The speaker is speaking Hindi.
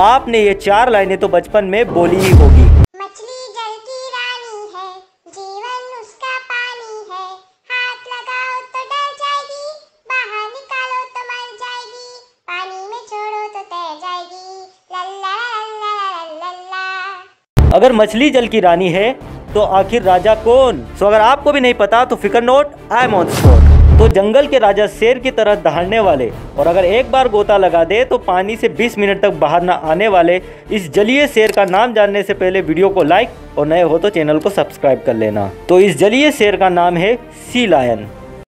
आपने ये चार लाइनें तो बचपन में बोली ही होगी। मछली जल की रानी है जीवन उसका पानी है। हाथ लगाओ तो डर जाएगी बाहर निकालो तो मर जाएगी। पानी में छोड़ो तो तैर जाएगी। लल्ला लल्ला लल्ला अगर मछली जल की रानी है तो आखिर राजा कौन? सो अगर आपको भी नहीं पता तो फिकर not I am on spot तो जंगल के राजा शेर की तरह दहाड़ने वाले। और अगर एक बार गोता लगा दे तो पानी से 20 मिनट तक बाहर ना आने वाले इस जलीय शेर का नाम जानने से पहले वीडियो को लाइक और नए हो तो चैनल को सब्सक्राइब कर लेना। तो इस जलीय शेर का नाम है सी लायन।